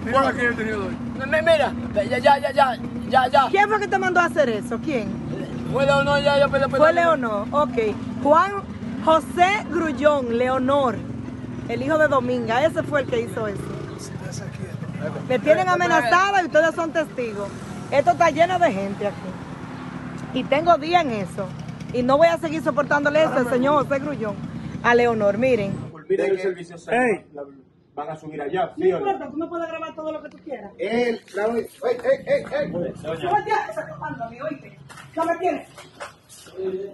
Mira aquí el tenido hoy. Mira, ya, ya, ya, ya, ya, ya. ¿Quién fue que te mandó a hacer eso? ¿Quién? Fue Leonor, ya, ya, pero, pero- Fue Leonor. Ok. Juan José Grullón, Leonor, el hijo de Dominga. Ese fue el que hizo eso. Me tienen amenazada y ustedes son testigos. Esto está lleno de gente aquí. Y tengo días en eso. Y no voy a seguir soportándole eso al señor José Grullón. A Leonor, miren. Olviden el servicio la- Van a subir allá, No importa, tú me puedes grabar todo lo que tú quieras. Él, claro, ey, ey, ey, ey. Súbete a esa comando, mi, oíste. ¿Qué me tienes?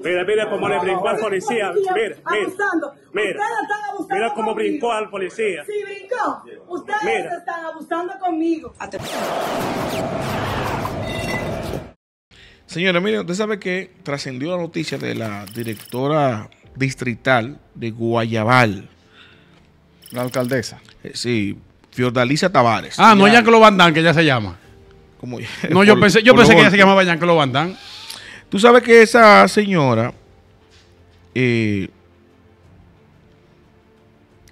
Mira, mira cómo le brincó al policía. Mira, mira. Abusando. Mira. Ustedes están abusando Mira cómo conmigo. brincó al policía. Sí, brincó. Ustedes Mira. están abusando conmigo. Señora, mire, usted sabe que trascendió la noticia de la directora distrital de Guayabal. La alcaldesa. Eh, Sí, Fiordalisa Tavares. Ah, no, Jean-Claude Van Damme, que ella se llama. como- No, yo por- pensé, yo pensé que ella se llamaba Jean-Claude Van Damme. Tú sabes que esa señora eh,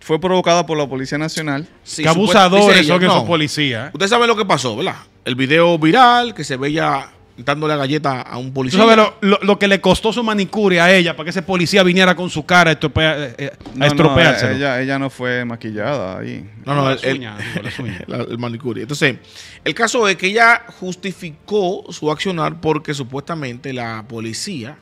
Fue provocada por la Policía Nacional. sí, que abusadores son esos no. policías. Usted sabe lo que pasó, ¿verdad? El video viral que se veía dándole la galleta a un ¿Tú policía. sabes lo, lo- lo que le costó su manicure a ella para que ese policía viniera con su cara a, estropea- eh, eh, a No, no, ella, ella no fue maquillada ahí. No, no, Las el, el- la- el manicure. Entonces, el caso es que ella justificó su accionar porque supuestamente la policía,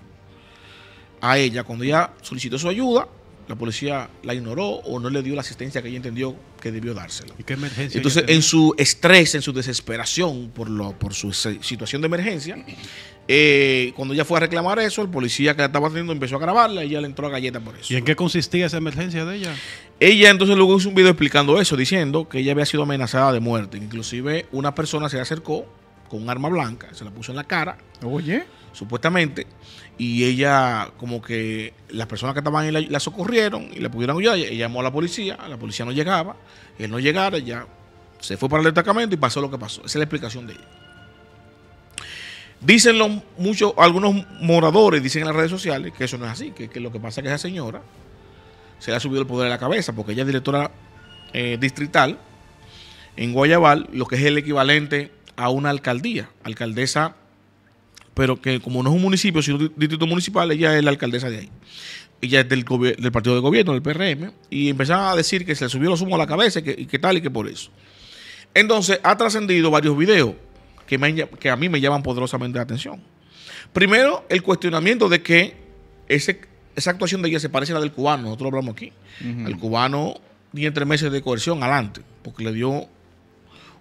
a ella, cuando ella solicitó su ayuda, la policía la ignoró o no le dio la asistencia que ella entendió que debió dársela. ¿Y qué emergencia Entonces, en su estrés, en su desesperación por, lo, por su situación de emergencia, eh, cuando ella fue a reclamar eso, el policía que la estaba atendiendo empezó a grabarla y ella le entró a galleta por eso. ¿Y en qué consistía esa emergencia de ella? Ella entonces luego hizo un video explicando eso, diciendo que ella había sido amenazada de muerte. Inclusive una persona se le acercó con un arma blanca, se la puso en la cara, Oye, supuestamente, y ella como que las personas que estaban ahí la, la socorrieron y le pudieron ayudar. Ella llamó a la policía, la policía no llegaba, él no llegara, ya se fue para el destacamento y pasó lo que pasó. Esa es la explicación de ella. Dicen los muchos, algunos moradores dicen en las redes sociales que eso no es así, que, que lo que pasa es que esa señora se le ha subido el poder a la cabeza, porque ella es directora eh, distrital en Guayabal, lo que es el equivalente a una alcaldía, alcaldesa, pero que como no es un municipio, sino un distrito municipal, ella es la alcaldesa de ahí. Ella es del, del partido de gobierno, del PRM, y empezaron a decir que se le subió los humos a la cabeza y que, y que tal y que por eso. Entonces, ha trascendido varios videos que, me que a mí me llaman poderosamente la atención. Primero, el cuestionamiento de que ese, esa actuación de ella se parece a la del cubano, nosotros lo hablamos aquí. El cubano tiene tres meses de coerción adelante, porque le dio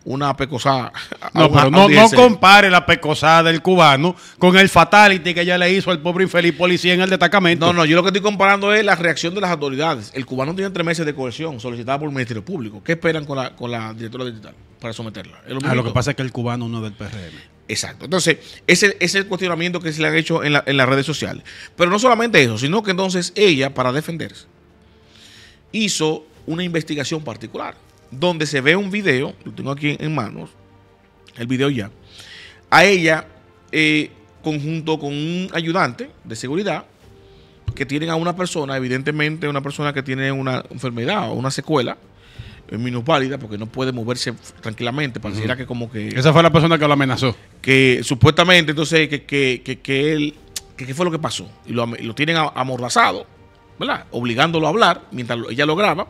una pecosada. No, pero no, no 16. compare la pecosada del cubano con el fatality que ella le hizo al pobre infeliz policía en el destacamento. No, no, yo lo que estoy comparando es la reacción de las autoridades. El cubano tiene tres meses de coerción solicitada por el Ministerio Público. ¿Qué esperan con la, con la directora digital para someterla? Es Ah, lo que pasa es que el cubano no es del PRM. Exacto. Entonces, ese, ese es el cuestionamiento que se le han hecho en, la- en las redes sociales. Pero no solamente eso, sino que entonces ella, para defenderse, hizo una investigación particular, donde se ve un video, lo tengo aquí en manos, el video ya, a ella, eh, conjunto con un ayudante de seguridad, que tienen a una persona, evidentemente una persona que tiene una enfermedad o una secuela, eh, minusválida, porque no puede moverse tranquilamente, pareciera que como que Esa fue la persona que lo amenazó. que supuestamente entonces que, que, que, que él que qué fue lo que pasó y lo, lo tienen amordazado ¿verdad? obligándolo a hablar mientras ella lo graba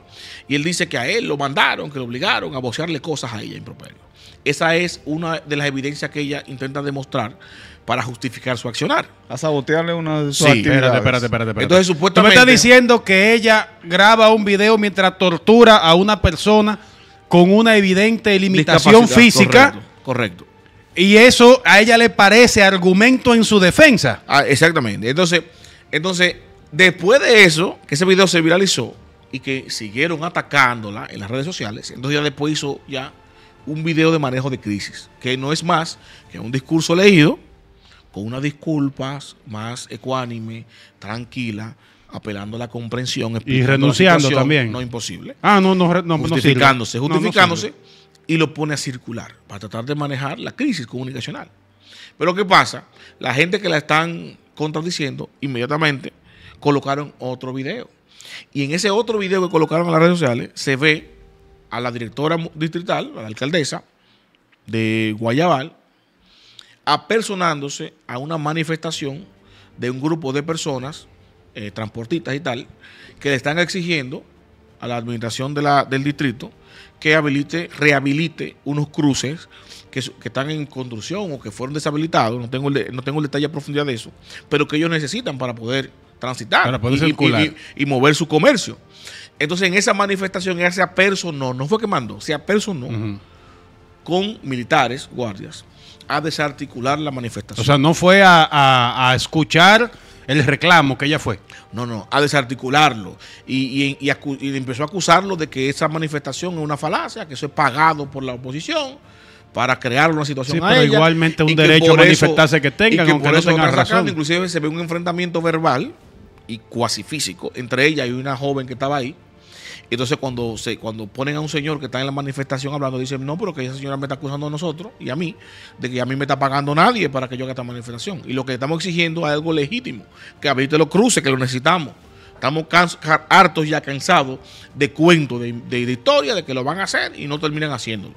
y él dice que a él lo mandaron que lo obligaron a vocearle cosas a ella improperio esa es una de las evidencias que ella intenta demostrar para justificar su accionar a sabotearle una de sus Sí, actividades. Espérate, espérate, espérate, espérate. Entonces, Tú me supuestamente- estás diciendo que ella graba un video mientras tortura a una persona con una evidente limitación física correcto, correcto. y eso a ella le parece argumento en su defensa. Ah, exactamente. Entonces, entonces, después de eso, que ese video se viralizó y que siguieron atacándola en las redes sociales, entonces ya después hizo ya un video de manejo de crisis, que no es más que un discurso leído con unas disculpas más ecuánime, tranquila, apelando a la comprensión. la renunciando también. No imposible. Ah, no, no, no, no justificándose, No, no justificándose sirve. y lo pone a circular para tratar de manejar la crisis comunicacional. Pero ¿qué pasa? La gente que la están contradiciendo inmediatamente colocaron otro video. Y en ese otro video que colocaron en las redes sociales se ve a la directora distrital, a la alcaldesa de Guayabal, apersonándose a una manifestación de un grupo de personas, eh, transportistas y tal, que le están exigiendo a la administración del distrito que habilite, rehabilite unos cruces que, están en construcción o que fueron deshabilitados, no tengo, no tengo el detalle a profundidad de eso, pero que ellos necesitan para poder transitar Para poder y- y- circular. y- y mover su comercio. Entonces, en esa manifestación, ella se apersonó, no fue que mandó, se apersonó Ujú. con militares, guardias, a desarticular la manifestación. O sea, no fue a, a- a escuchar el reclamo que ella fue. no, no, a desarticularlo. Y, y- y acu- y empezó a acusarlo de que esa manifestación es una falacia, que eso es pagado por la oposición para crear una situación Sí, a pero ella, igualmente un derecho a manifestarse que tengan, y que aunque por no eso tengan razón. Inclusive se ve un enfrentamiento verbal y cuasi físico entre ella y una joven que estaba ahí. Entonces cuando se cuando ponen a un señor que está en la manifestación hablando, dicen, no, pero que esa señora me está acusando a nosotros y a mí, de que a mí me está pagando nadie para que yo haga esta manifestación. Y lo que estamos exigiendo es algo legítimo, que habilite los cruces, que lo necesitamos. Estamos hartos ya cansados de cuentos, de, de, de historia, de que lo van a hacer y no terminan haciéndolo.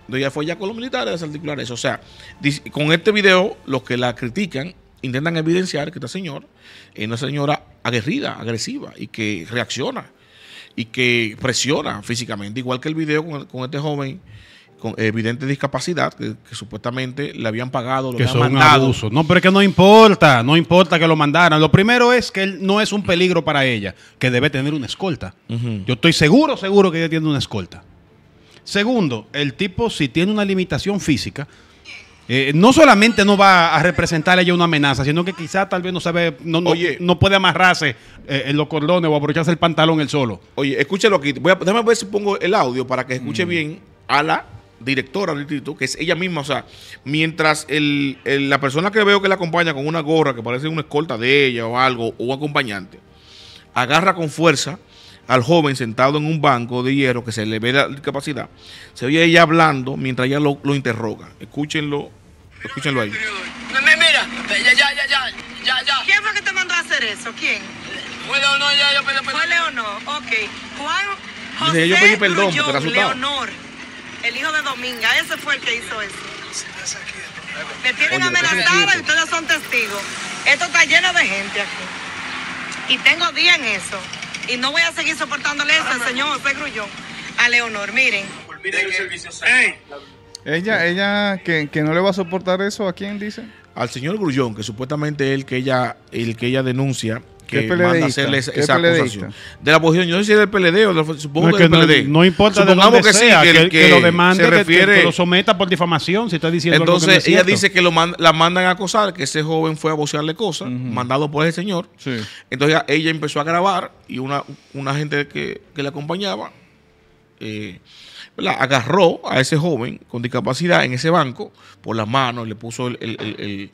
Entonces ya fue ya con los militares a desarticular eso. O sea, con este video, los que la critican intentan evidenciar que esta señora es una señora aguerrida, agresiva y que reacciona y que presiona físicamente, igual que el video con, con este joven con evidente discapacidad que, que supuestamente le habían pagado, lo Que son mandado. No, pero es que no importa, no importa que lo mandaran. Lo primero es que él no es un peligro para ella, que debe tener una escolta. Yo estoy seguro, seguro que ella tiene una escolta. Segundo, el tipo si tiene una limitación física, eh, no solamente no va a representar a ella una amenaza, sino que quizá tal vez no sabe, no, no, Oye. no puede amarrarse eh, en los cordones o abrocharse el pantalón él solo. Oye, escúchalo aquí. Voy a, déjame ver si pongo el audio para que Mm. escuche bien a la directora del distrito, que es ella misma. O sea, mientras el, el- la persona que veo que la acompaña con una gorra que parece una escolta de ella o algo, o un acompañante, agarra con fuerza al joven sentado en un banco de hierro que se le ve la discapacidad. Se oye ella hablando mientras ella lo, lo interroga. Escúchenlo, escúchenlo ahí. Mi- mi- Mira, ya, ya, ya, ya, ya, ya. ¿Quién fue que te mandó a hacer eso? ¿Quién? Fue Leonor, ya, ya, perdón, Fue. Leonor, ok. Juan José Dice, yo pedí perdón porque Grullón era asustado. Leonor, el hijo de Dominga, ese fue el que hizo eso. Me tienen Oye, amenazada y ustedes son testigos. Esto está lleno de gente aquí. Y tengo días en eso. Y no voy a seguir soportándole eso al señor Grullón. A Leonor, miren. Ella, ella, que, que no le va a soportar eso, ¿a quién dice? Al señor Grullón, que supuestamente es el que ella, el que ella denuncia que ¿Qué manda a hacerle esa, ¿Qué esa acusación. De la oposición, yo no sé si es del PLD o del, supongo No, que del no, PLD. no importa de Supongamos dónde que sí, sea, que, que, el- que lo demande, refiere, que, lo someta por difamación, si está diciendo algo que no entonces es ella dice que lo man- la mandan a acosar, que ese joven fue a vocearle cosas, mandado por ese señor. Sí. Entonces ella, ella empezó a grabar y una, una gente que, que le acompañaba eh, agarró a ese joven con discapacidad en ese banco por las manos, le puso el- el- el- el-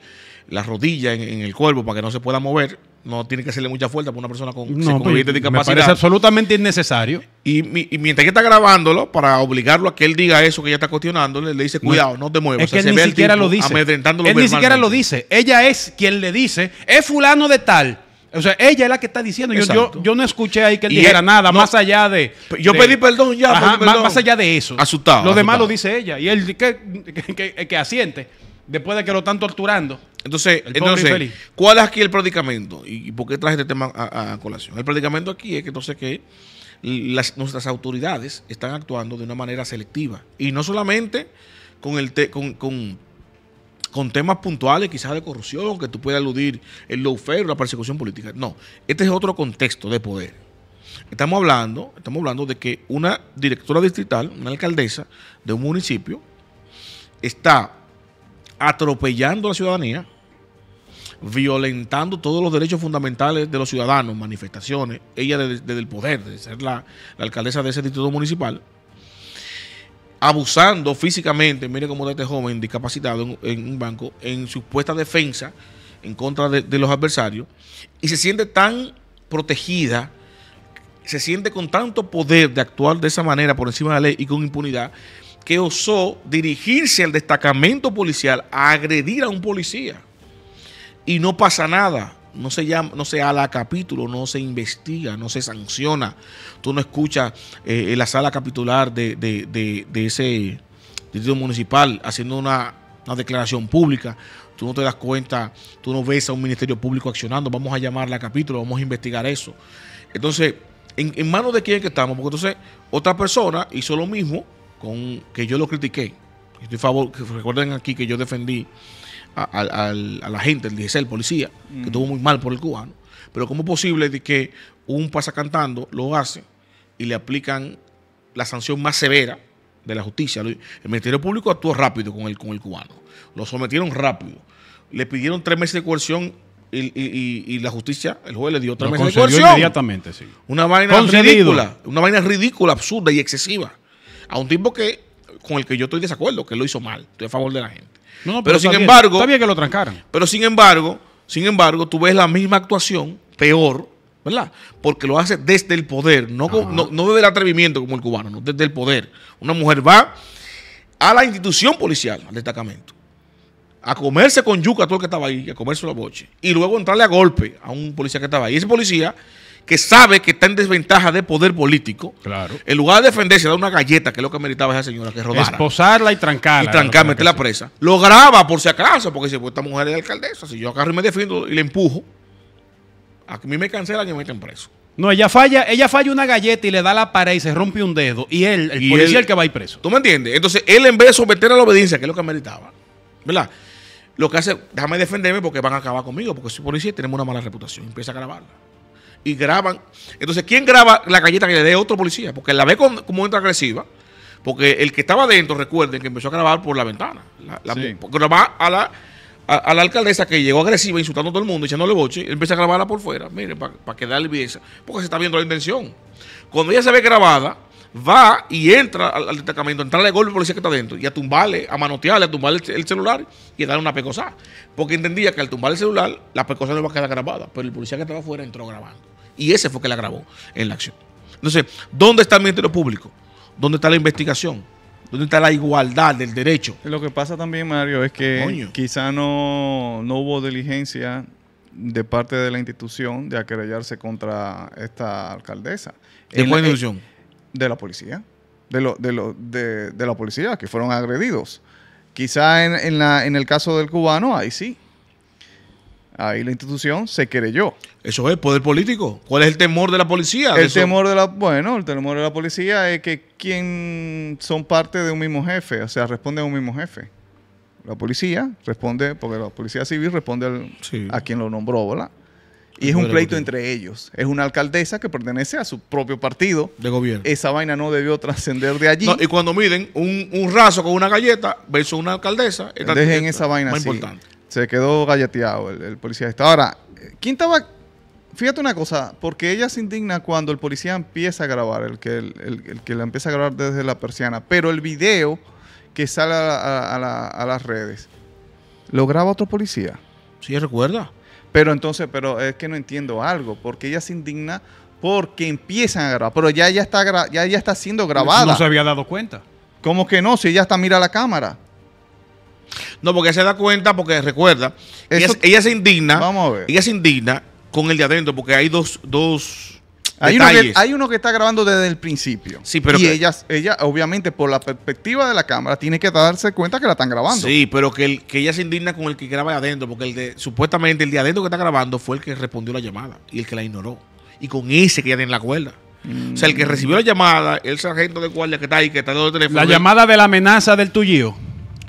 la rodilla en, en el cuerpo para que no se pueda mover. No tiene que hacerle mucha fuerza para una persona con, No, con pero evidente me discapacidad. parece absolutamente innecesario. Y, mi- y mientras que está grabándolo, para obligarlo a que él diga eso que ella está cuestionándole, le dice, cuidado, no, te muevas. Es O sea, que se él ni siquiera lo dice. amedrentándolo Él ni siquiera lo dice. Ella es quien le dice, es fulano de tal. O sea, ella es la que está diciendo. Yo, yo, Exacto. yo no escuché ahí que él Y dijera él- nada, no. más allá de. Yo de- pedí perdón ya, Ajá, pedí más, perdón. más allá de eso. Asustado, Lo demás asustado. lo dice ella. Y él que, que, que- que asiente después de que lo están torturando. Entonces, entonces. ¿cuál es aquí el predicamento? ¿Y y por qué traje este tema a, a colación? El predicamento aquí es que entonces que las, nuestras autoridades están actuando de una manera selectiva. Y no solamente con, el te- con, con, con temas puntuales, quizás de corrupción, que tú puedas aludir el lawfare, la persecución política. No, este es otro contexto de poder. Estamos hablando, estamos hablando de que una directora distrital, una alcaldesa de un municipio, está atropellando a la ciudadanía, violentando todos los derechos fundamentales de los ciudadanos, manifestaciones, ella desde, el poder, de ser la, alcaldesa de ese distrito municipal, abusando físicamente, mire cómo está este joven discapacitado en, un banco, en supuesta defensa en contra de, de los adversarios, y se siente tan protegida, se siente con tanto poder de actuar de esa manera por encima de la ley y con impunidad, que osó dirigirse al destacamento policial a agredir a un policía. Y no pasa nada. no se llama, no se ala a capítulo, no se investiga, no se sanciona. Tú no escuchas eh, en la sala capitular de, de- de- de ese distrito municipal haciendo una, una declaración pública. Tú no te das cuenta, tú no ves a un ministerio público accionando, vamos a llamarla a capítulo, vamos a investigar eso. Entonces, ¿en, en manos de quién es que estamos? Porque entonces otra persona hizo lo mismo con que yo lo critiqué. Estoy a favor, recuerden aquí que yo defendí a, al- a la gente, el DGC, el policía, que estuvo muy mal por el cubano. Pero ¿cómo es posible de que un pasacantando lo hace y le aplican la sanción más severa de la justicia? El Ministerio Público actuó rápido con el, con el cubano. Lo sometieron rápido. Le pidieron tres meses de coerción y, y- y- y la justicia, el juez le dio tres Lo meses de coerción. inmediatamente, sí. Una vaina Concedido. ridícula, una vaina ridícula, absurda y excesiva. A un tipo que con el que yo estoy de desacuerdo, que lo hizo mal. Estoy a favor de la gente. No, no, pero, sin embargo, Está bien que lo trancaran. pero sin embargo, sin embargo, tú ves la misma actuación, peor, ¿verdad? Porque lo hace desde el poder, no, con- no, no desde el atrevimiento como el cubano, no, desde el poder. Una mujer va a la institución policial, al destacamento, a comerse con yuca a todo el que estaba ahí, a comerse la boche, y luego entrarle a golpe a un policía que estaba ahí. Ese policía que sabe que está en desventaja de poder político, Claro. en lugar de defenderse, da una galleta, que es lo que meritaba esa señora, que rodara Esposarla y trancarla. y trancar, meterla presa. Lo graba por si acaso, porque dice, pues esta mujer es alcaldesa. Si yo agarro y me defiendo y le empujo, a mí me cancelan y me meten preso. No, ella falla, ella falla una galleta y le da la pared y se rompe un dedo. Y él, el Y policía, él- el que va a ir preso. ¿Tú me entiendes? Entonces, él en vez de someter a la obediencia, que es lo que meritaba, ¿verdad? Lo que hace, déjame defenderme porque van a acabar conmigo, porque soy policía y tenemos una mala reputación. Empieza a grabarla. Y graban. Entonces, ¿quién graba la galleta que le dé otro policía? Porque la ve como entra agresiva. Porque el que estaba dentro, recuerden que empezó a grabar por la ventana. La, la- Sí. Grabar a la, a, a la alcaldesa que llegó agresiva, insultando a todo el mundo, echándole boche. Él empieza a grabarla por fuera. Mire, para que darle evidencia. Porque se está viendo la intención. Cuando ella se ve grabada, va y entra al, al destacamento, entrarle a golpe al policía que está dentro y a tumbarle, a manotearle, a tumbarle el, el celular y a darle una pecosada. Porque entendía que al tumbar el celular, la pecosada no iba a quedar grabada, pero el policía que estaba afuera entró grabando. Y ese fue que la grabó en la acción. Entonces, ¿dónde está el Ministerio Público? ¿Dónde está la investigación? ¿Dónde está la igualdad del derecho? Lo que pasa también, Mario, es que Coño. quizá no, no hubo diligencia de parte de la institución de aquerellarse contra esta alcaldesa. ¿De En cuál institución? De la policía. De, lo, de, lo, de, de la policía, que fueron agredidos. Quizá en, en, la, en el caso del cubano, ahí sí. Ahí la institución se querelló. Eso es poder político. ¿Cuál es el temor de la policía? El eso- temor de la, bueno, el temor de la policía es que quien son parte de un mismo jefe, o sea, responden a un mismo jefe. La policía responde, porque la policía civil responde al- Sí. a quien lo nombró, ¿verdad? Y es un pleito entre ellos. Es una alcaldesa que pertenece a su propio partido. de gobierno. Esa vaina no debió trascender de allí. No, y cuando miden un, un raso con una galleta versus una alcaldesa, esta- Dejen esta- esa vaina más así. importante. Se quedó galleteado el, el policía. Está. Ahora, ¿quién estaba...? Fíjate una cosa, porque ella se indigna cuando el policía empieza a grabar, el que, el, el- el que la empieza a grabar desde la persiana, pero el video que sale a, a- a la- a las redes, lo graba otro policía. Sí, recuerda. Pero entonces, pero es que no entiendo algo, porque ella se indigna porque empiezan a grabar, pero ya ella está, ya ella está siendo grabada. No se había dado cuenta. ¿Cómo que no? Si ella está mira la cámara. No, porque se da cuenta, porque recuerda, Eso- ella, ella se indigna. Vamos a ver. Ella se indigna con el de adentro, porque hay dos, dos Hay uno, que, detalles. hay uno que está grabando desde el principio. Sí, pero y que- ella, ella, obviamente, por la perspectiva de la cámara, tiene que darse cuenta que la están grabando. Sí, pero que, el, que ella se indigna con el que graba de adentro, porque el de, supuestamente el de adentro que está grabando fue el que respondió la llamada y el que la ignoró. Y con ese que ya tiene la cuerda. O sea, el que recibió la llamada, el sargento de guardia que está ahí, que está dando el teléfono. La llamada de la amenaza del tuyo.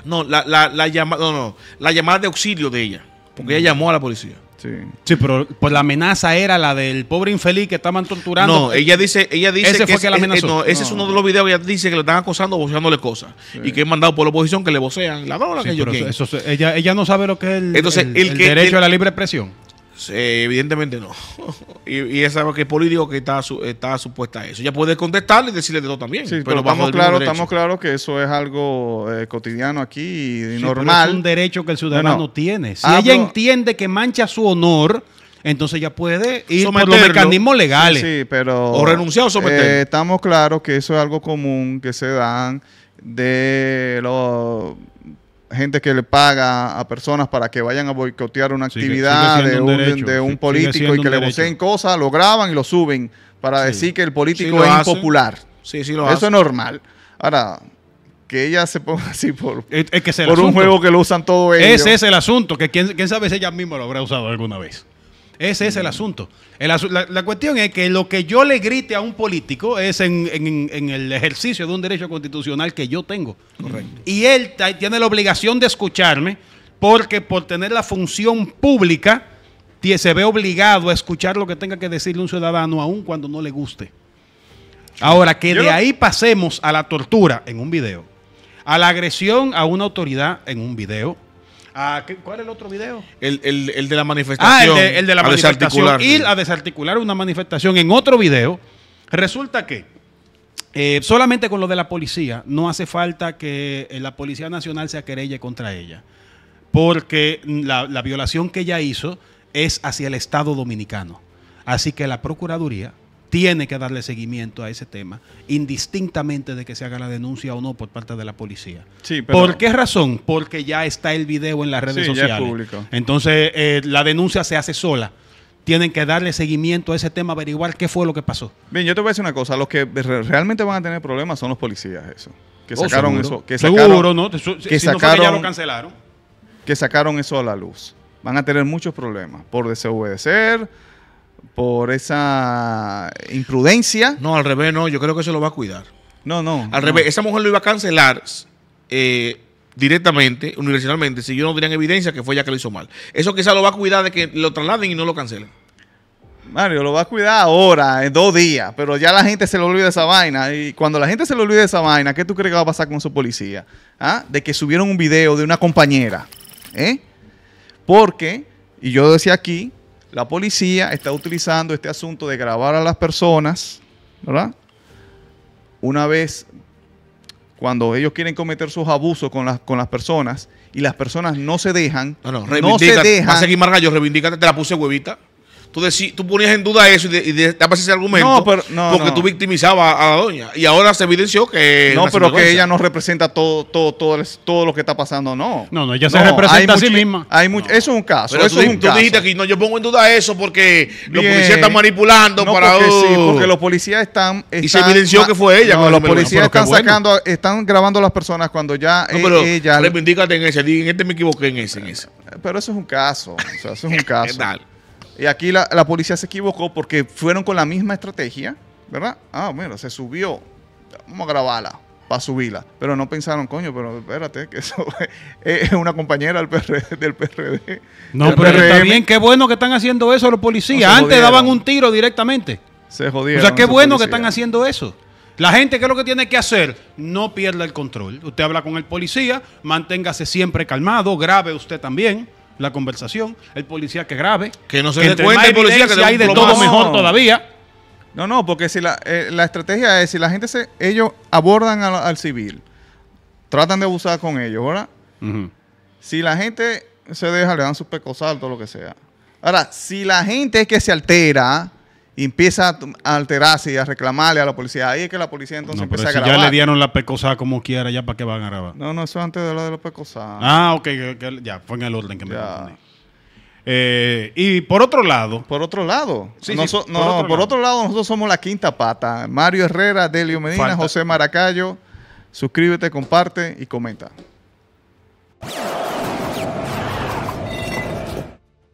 No, la, la, la llamada, no, no, la llamada de auxilio de ella. Porque ella llamó a la policía. Sí. Sí, pero pues la amenaza era la del pobre infeliz que estaban torturando. No, ella dice, ella dice Ese fue que la es- amenazó. no, ese es No. uno de los videos que ella dice que le están acosando, voceándole cosas. Y que es mandado por la oposición que le vocean. La dona Sí, que yo eso- eso- ella, ella no sabe lo que es el, Entonces, el- el el que- derecho el- a la libre expresión. Sí, evidentemente no. y, y ella sabe que es político que está, su- está supuesta a eso. Ella puede contestarle y decirle de todo también. Sí, pero, estamos claros estamos que eso es algo eh, cotidiano aquí y Sí, pero normal. es un derecho que el ciudadano No, no. tiene. Si Hablo- ella entiende que mancha su honor, entonces ella puede ir por los Someterlo. mecanismos legales. Sí, sí, pero. O renunciar o someterlo. eh, estamos claros que eso es algo común que se dan de los. Gente que le paga a personas para que vayan a boicotear una actividad sigue de un, de un político y que le voceen cosas, lo graban y lo suben para decir que el político Sí es hacen. impopular. Sí, sí lo Eso hace. es normal. Ahora, que ella se ponga así por, Es, es que ese es el por un juego que lo usan todo ellos. Ese es el asunto, que quién, quién sabe si ella misma lo habrá usado alguna vez. Ese es el asunto. El asu- la, la cuestión es que lo que yo le grite a un político es en, en- en el ejercicio de un derecho constitucional que yo tengo. Correcto. Y él tiene la obligación de escucharme porque por tener la función pública se ve obligado a escuchar lo que tenga que decirle un ciudadano aun cuando no le guste. Ahora, que Yo de lo- ahí pasemos a la tortura en un video, a la agresión a una autoridad en un video. A- ¿qué- ¿Cuál es el otro video? El, el- el de la Ah, el manifestación. de, el de la manifestación. Ir a desarticular una manifestación en otro video. Resulta que eh, solamente con lo de la policía no hace falta que eh, la Policía Nacional se querelle contra ella. Porque la, la violación que ella hizo es hacia el Estado Dominicano. Así que la Procuraduría tiene que darle seguimiento a ese tema, indistintamente de que se haga la denuncia o no por parte de la policía. Sí, pero- ¿Por qué razón? Porque ya está el video en las redes Sí, ya es sociales. público. Entonces, eh, la denuncia se hace sola. Tienen que darle seguimiento a ese tema, averiguar qué fue lo que pasó. Bien, yo te voy a decir una cosa. Los que re- realmente van a tener problemas son los policías, eso. Que Oh, sacaron eso. Que Seguro, ¿no? Eso- que si no ya lo cancelaron. que sacaron eso a la luz. Van a tener muchos problemas por desobedecer, por esa imprudencia. No, al revés, no. Yo creo que eso lo va a cuidar. No, no. Al no. revés, esa mujer lo iba a cancelar eh, directamente, universalmente, si yo no tenían evidencia que fue ella que lo hizo mal. Eso quizá lo va a cuidar de que lo trasladen y no lo cancelen. Mario, lo va a cuidar ahora, en dos días, pero ya la gente se le olvida esa vaina. Y cuando la gente se le olvida esa vaina, ¿qué tú crees que va a pasar con su policía? ¿Ah? De que subieron un video de una compañera. ¿eh? Porque, y yo decía aquí, la policía está utilizando este asunto de grabar a las personas, ¿verdad? Una vez cuando ellos quieren cometer sus abusos con las, con las personas y las personas no se dejan, No, no, no se dejan. Va a seguir Margallo, reivindícate, te la puse huevita. Tú, decí- tú ponías en duda eso y, de, y de- dabas ese argumento No, pero- no, porque no. tú victimizabas a la doña. Y ahora se evidenció que. No, pero que ella no representa todo, todo, todo, todo lo que está pasando, no. No, no, ella se representa a sí misma. Hay much- Eso es un caso. Pero eso tú, es un tú caso. dijiste que no, yo pongo en duda eso porque los policías están manipulando No, para. porque sí, uh, porque los policías están, Y se evidenció que fue ella No, con los policías están bueno. sacando, están grabando a las personas cuando ya No, eh, pero ella. reivindícate en ese. En este me equivoqué en ese. En ese. Pero eso es un caso. O sea, eso es un ¿Qué caso. tal? Y aquí la, la policía se equivocó porque fueron con la misma estrategia, ¿verdad? Ah, mira, se subió. Vamos a grabarla para subirla. Pero no pensaron, coño, pero espérate, que eso es una compañera del PRD. Del PRD No, del pero PRM. bien, qué bueno que están haciendo eso los policías. No Antes jodieron. daban un tiro directamente. Se O jodieron. sea, qué bueno que están haciendo eso. La gente, ¿qué es lo que tiene que hacer? No pierda el control. Usted habla con el policía, manténgase siempre calmado, grabe usted también la conversación. El policía que grabe. Que no se dé entre cuenta más el policía que hay de plomazo. todo mejor No. todavía. No, no, porque si la, eh, la estrategia es, si la gente se, ellos abordan al, al civil, tratan de abusar con ellos, ¿verdad? Si la gente se deja, le dan sus pecosal, todo lo que sea. Ahora, si la gente es que se altera y empieza a alterarse y a reclamarle a la policía, ahí es que la policía entonces No, pero empieza si a ya grabar. le dieron la pecosa como quiera, ya para qué van a grabar. No, no, eso es antes de lo de los pecosal. Ah, ok, ya, fue en el orden que me Ya. confundí. Eh, y por otro lado, Por otro lado, Sí, sí, noso- por no, otro por lado. otro lado, nosotros somos la quinta pata. Mario Herrera, Delio Medina, Falta. José Maracayo. Suscríbete, comparte y comenta.